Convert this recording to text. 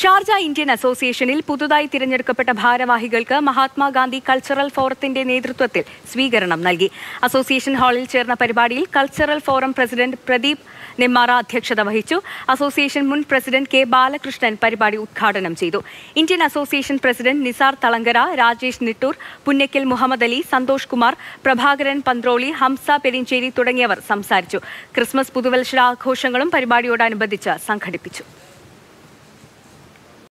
Sharjah Indian അസോസിയേഷനിൽ പുതുതായി തിരഞ്ഞെടുക്കപ്പെട്ട ഭാരവാഹികൾക്ക് Mahatma Gandhi cultural ഫോറത്തിന്റെ നേതൃത്വത്തിൽ സ്വീകരണം നൽകി. അസോസിയേഷൻ ഹാളിൽ ചേർന്ന പരിപാടിയിൽ cultural forum president Pradeep Nemmara അധ്യക്ഷത വഹിച്ചു. അസോസിയേഷൻ മുൻ പ്രസിഡന്റ് കെ ബാലകൃഷ്ണൻ പരിപാടി ഉദ്ഘാടനം ചെയ്തു. Indian association president Nisar Thalangara Rajesh Nittoor Punnakkal Muhammad Ali Santhosh Kumar Prabhakaran Panthroli Hamza Perinchery തുടങ്ങിയവർ സംസാരിച്ചു. ക്രിസ്മസ് പുതുവത്സര ആഘോഷങ്ങളും പരിപാടിയോടനുബന്ധിച്ച് സംഘടിപ്പിച്ചു.